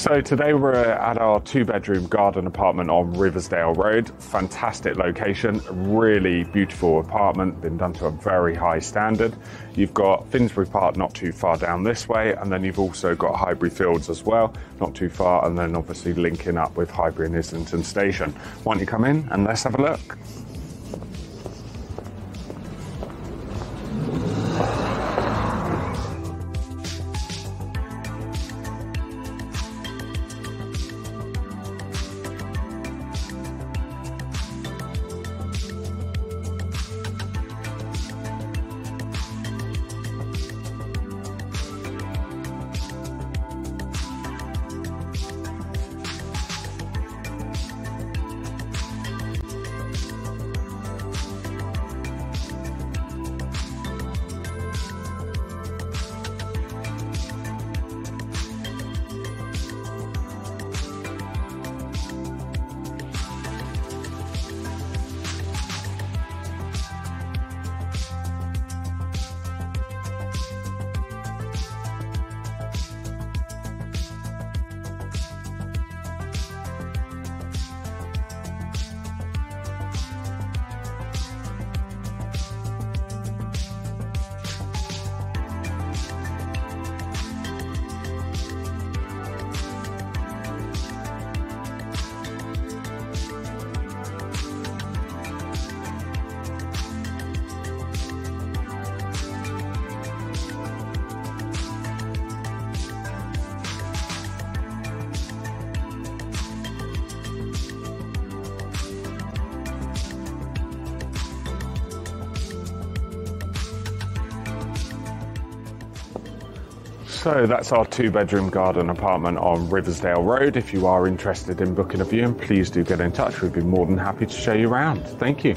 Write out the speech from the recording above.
So today we're at our two bedroom garden apartment on Riversdale Road. Fantastic location, really beautiful apartment, been done to a very high standard. You've got Finsbury Park not too far down this way, and then you've also got Highbury Fields as well, not too far, and then obviously linking up with Highbury and Islington Station. Why don't you come in and let's have a look? So that's our two bedroom garden apartment on Riversdale Road. If you are interested in booking a viewing, please do get in touch. We'd be more than happy to show you around. Thank you.